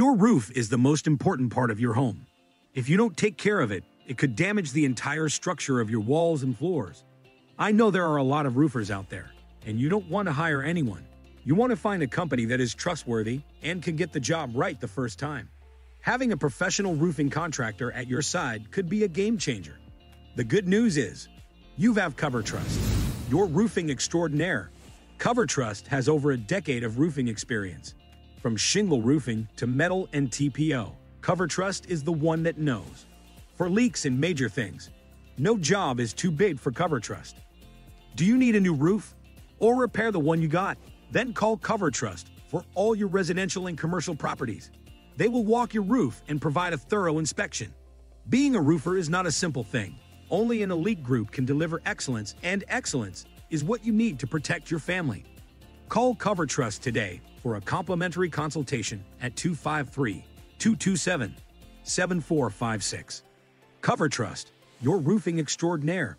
Your roof is the most important part of your home. If you don't take care of it, it could damage the entire structure of your walls and floors. I know there are a lot of roofers out there, and you don't want to hire anyone. You want to find a company that is trustworthy and can get the job right the first time. Having a professional roofing contractor at your side could be a game changer. The good news is, you have Cover Trust, your roofing extraordinaire. Cover Trust has over a decade of roofing experience. From shingle roofing to metal and TPO, Cover Trust is the one that knows. For leaks and major things, no job is too big for Cover Trust. Do you need a new roof? Or repair the one you got? Then call Cover Trust for all your residential and commercial properties. They will walk your roof and provide a thorough inspection. Being a roofer is not a simple thing. Only an elite group can deliver excellence, and excellence is what you need to protect your family. Call Cover Trust today for a complimentary consultation at 253 227 7456. Cover Trust, your roofing extraordinaire.